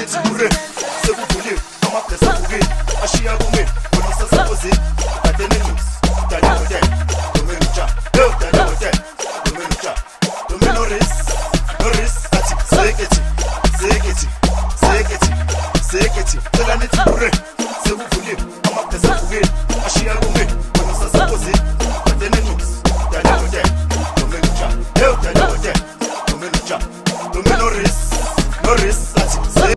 nezibure sekuvuliwe amabhesa buke ashiya kume onasasakozi atenenus dalote domenuca o dalote domenuca domenoris noris ati seketi seketi seketi seketi cela nezibure sekuvuliwe amabhesa buke ashiya kume onasasakozi atenenus dalote domenuca o dalote domenuca domenoris